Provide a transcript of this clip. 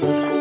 Bye.